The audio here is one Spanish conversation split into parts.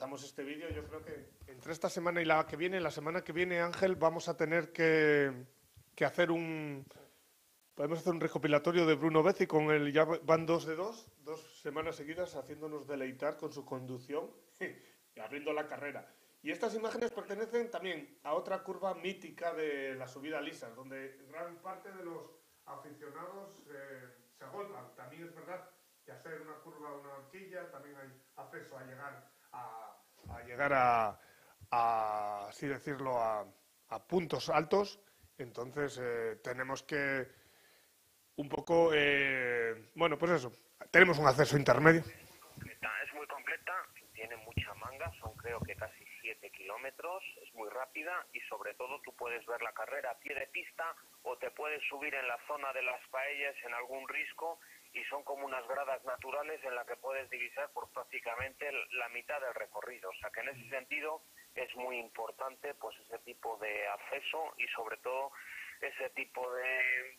empezamos este vídeo, yo creo que entre esta semana y la que viene, la semana que viene, Ángel, vamos a tener que, hacer un... Podemos hacer un recopilatorio de Bruno Bezzi con el ya van dos de dos, dos semanas seguidas haciéndonos deleitar con su conducción y abriendo la carrera. Y estas imágenes pertenecen también a otra curva mítica de la subida lisa, donde gran parte de los aficionados eh, se agolpan. También es verdad que hacer una curva, una horquilla, también hay acceso a llegar a, llegar a, así decirlo, a, puntos altos. Entonces eh, tenemos que un poco, eh, bueno, pues eso, tenemos un acceso intermedio. Es muy completa, tiene mucha manga, son creo que casi 7 kilómetros, es muy rápida y sobre todo tú puedes ver la carrera a pie de pista o te puedes subir en la zona de las paellas en algún risco y son como unas gradas naturales en las que puedes divisar por prácticamente la mitad del recorrido. O sea que en ese sentido es muy importante pues ese tipo de acceso y sobre todo ese tipo de,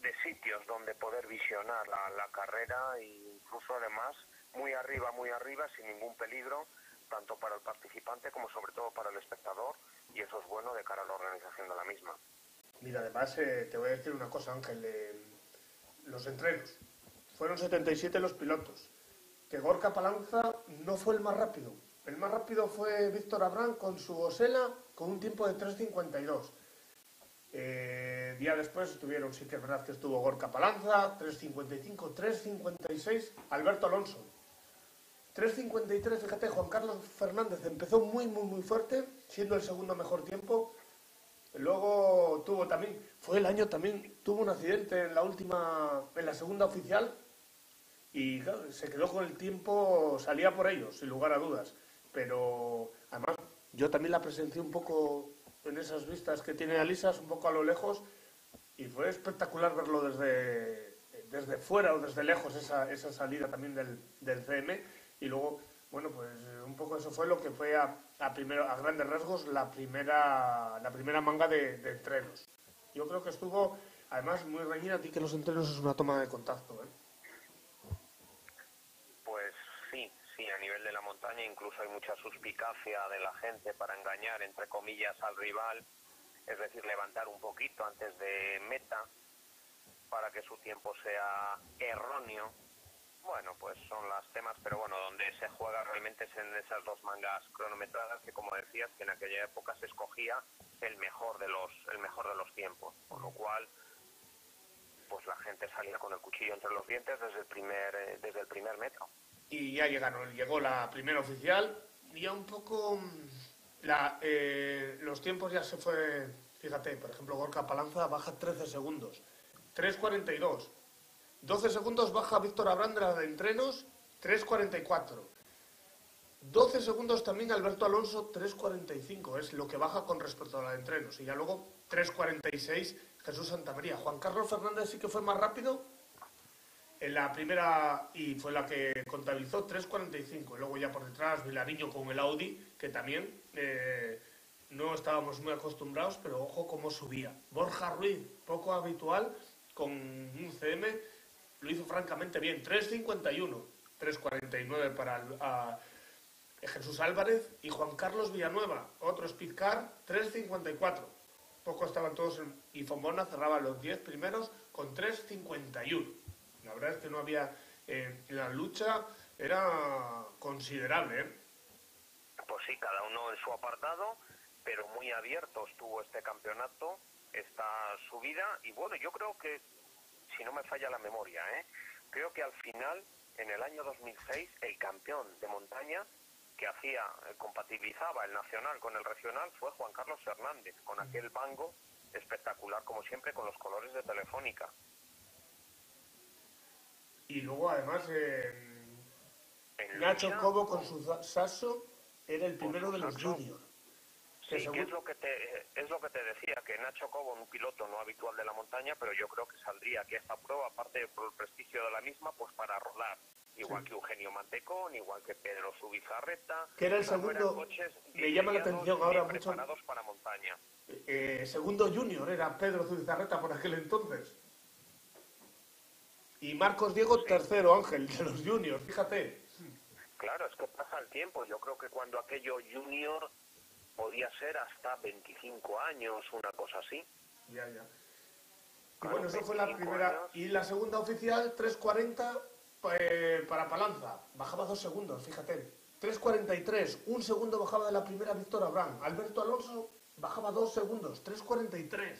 de sitios donde poder visionar la, la carrera e incluso además muy arriba, muy arriba, sin ningún peligro, tanto para el participante como sobre todo para el espectador y eso es bueno de cara a la organización de la misma. Mira, además eh, te voy a decir una cosa, Ángel. Eh, los entrenos. Fueron 77 los pilotos. Que Gorka Palanza no fue el más rápido. El más rápido fue Víctor Abrán con su Osela con un tiempo de 3.52. Eh, día después estuvieron, sí que es verdad que estuvo Gorka Palanza, 3.55, 3.56, Alberto Alonso. 3.53, fíjate, Juan Carlos Fernández empezó muy, muy, muy fuerte, siendo el segundo mejor tiempo. Luego tuvo también, fue el año también, tuvo un accidente en la última, en la segunda oficial y se quedó con el tiempo, salía por ellos, sin lugar a dudas. Pero además yo también la presencié un poco en esas vistas que tiene Alisas, un poco a lo lejos, y fue espectacular verlo desde, desde fuera o desde lejos, esa, esa salida también del, del CM. Y luego bueno, pues eh, un poco eso fue lo que fue a, primero, a grandes rasgos la primera, la primera manga de, entrenos. Yo creo que estuvo, además, muy reñida a ti que los entrenos es una toma de contacto. ¿eh? Pues sí, sí, a nivel de la montaña incluso hay mucha suspicacia de la gente para engañar, entre comillas, al rival, es decir, levantar un poquito antes de meta para que su tiempo sea erróneo bueno, pues son las temas, pero bueno, donde se juega realmente es en esas dos mangas cronometradas que, como decías, que en aquella época se escogía el mejor de los, el mejor de los tiempos, con lo cual, pues la gente salía con el cuchillo entre los dientes desde el primer, eh, desde el primer metro. Y ya llegaron, llegó la primera oficial y ya un poco la, eh, los tiempos ya se fue, fíjate, por ejemplo, Gorka Palanza baja 13 segundos, 3.42. 12 segundos baja Víctor Abrandra de entrenos, 3.44. 12 segundos también Alberto Alonso, 3.45. Es lo que baja con respecto a la de entrenos. Y ya luego 3.46 Jesús Santamaría. Juan Carlos Fernández sí que fue más rápido en la primera y fue la que contabilizó 3.45. Luego ya por detrás Vilariño con el Audi, que también eh, no estábamos muy acostumbrados, pero ojo cómo subía. Borja Ruiz, poco habitual, con un CM lo hizo francamente bien. 3.51, 3.49 para Jesús Álvarez y Juan Carlos Villanueva, otro speedcar, 3.54. Poco estaban todos en, y Fombona cerraba los 10 primeros con 3.51. La verdad es que no había, eh, la lucha era considerable. ¿eh? Pues sí, cada uno en su apartado, pero muy abierto estuvo este campeonato, esta subida, y bueno, yo creo que si no me falla la memoria, ¿eh? creo que al final, en el año 2006, el campeón de montaña que hacía, eh, compatibilizaba el nacional con el regional fue Juan Carlos Fernández, con aquel bango espectacular, como siempre, con los colores de Telefónica. Y luego, además, Nacho Cobo con su Sasso era el primero de los juniors. Sí, que es lo que te es lo que te decía que Nacho Cobo, un piloto no habitual de la montaña, pero yo creo que saldría aquí a esta prueba, aparte por el prestigio de la misma, pues para rodar. Igual que Eugenio Mantecón, igual que Pedro Subizarreta. Que era el segundo. Me llama la atención ahora mucho. Preparados para montaña. Eh, segundo junior era Pedro Subizarreta por aquel entonces. Y Marcos Diego, tercero Ángel de los juniors, fíjate. Claro, es que pasa el tiempo. Yo creo que cuando aquello junior podía ser hasta 25 años, una cosa así. Ya, ya. Y bueno, eso fue la 25 primera. años. Y la segunda oficial, 3.40 eh, para Palanza. Bajaba dos segundos, fíjate. 3.43. Un segundo bajaba de la primera Víctor Abraham. Alberto Alonso bajaba dos segundos. 3.43.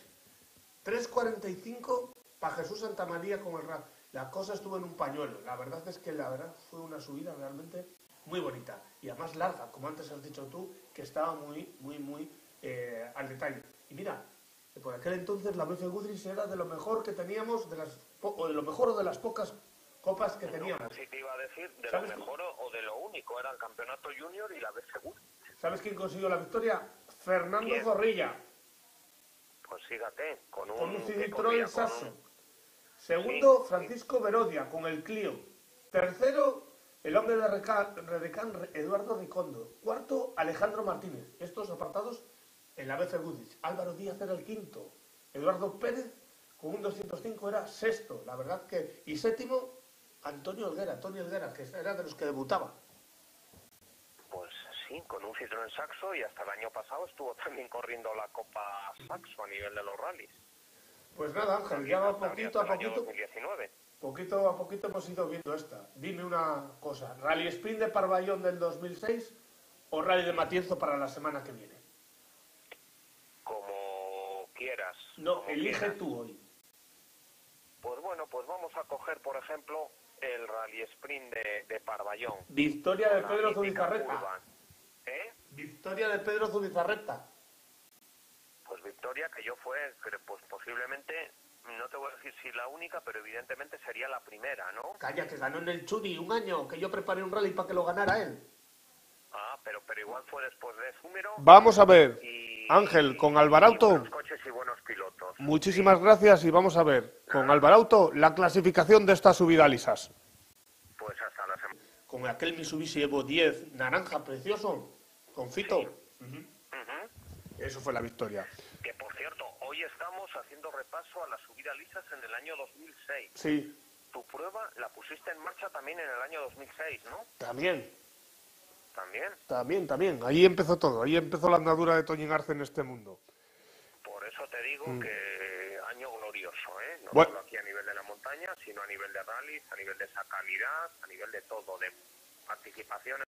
3.45 para Jesús Santamaría con el RAP. La cosa estuvo en un pañuelo. La verdad es que la verdad fue una subida realmente muy bonita. Y además larga, como antes has dicho tú, que estaba muy, muy, muy eh, al detalle. Y mira, por aquel entonces la BF Goodrich era de lo mejor que teníamos, de las, o de lo mejor o de las pocas copas que teníamos. Sí te iba a decir, de lo mejor o de lo único, era el campeonato junior y la vez segura. ¿Sabes quién consiguió la victoria? Fernando ¿Quién? Zorrilla, Pues fíjate, con un, con un Citroën Sasso. un- Segundo, Sí. Francisco Verodia, con el Clio. Tercero, el hombre de Redecán, Eduardo Ricondo. Cuarto, Alejandro Martínez. Estos apartados en la BF Goodrich. Álvaro Díaz era el quinto. Eduardo Pérez, con un 205, era sexto. La verdad que... Y séptimo, Antonio Helguera. Antonio Helguera, que era de los que debutaba. Pues sí, con un Citroën Saxo y hasta el año pasado estuvo también corriendo la Copa Saxo a nivel de los rallies. Pues nada, Ángel, ya va poquito a poquito... 2019. Poquito a poquito hemos ido viendo esta. Dime una cosa, ¿Rally Sprint de Parvallón del 2006 o Rally de Matienzo para la semana que viene? Como quieras. No, como elige quieras. tú hoy. Pues bueno, pues vamos a coger, por ejemplo, el Rally Sprint de, de Parvallón. Victoria de Pedro Zubizarreta. ¿Eh? Victoria de Pedro Zubizarreta. Pues victoria que yo fue, pues posiblemente, no te voy a decir si la única, pero evidentemente sería la primera, ¿no? Calla, que ganó en el Churi un año, que yo preparé un rally para que lo ganara él. Ah, pero, pero igual fue después de Zúmero. Vamos a ver. Y, Ángel, con y Alvarauto. buenos coches y buenos pilotos. Muchísimas gracias y vamos a ver con Alvarauto la clasificación de esta subida a lisas. Pues hasta la semana. Con aquel Mitsubishi Evo 10 naranja precioso, con Fito. Ujú. Eso fue la victoria. Que por cierto, hoy estamos haciendo repaso a la subida lisas en el año 2006. Sí, Tu prueba la pusiste en marcha también en el año 2006, ¿no? también. También. También, también. Ahí empezó todo. Ahí empezó la andadura de Toñín Arce en este mundo. Por eso te digo que año glorioso, ¿eh? No Mm. Bueno. solo aquí a nivel de la montaña, sino a nivel de rallies, a nivel de esa calidad, a nivel de todo, de participación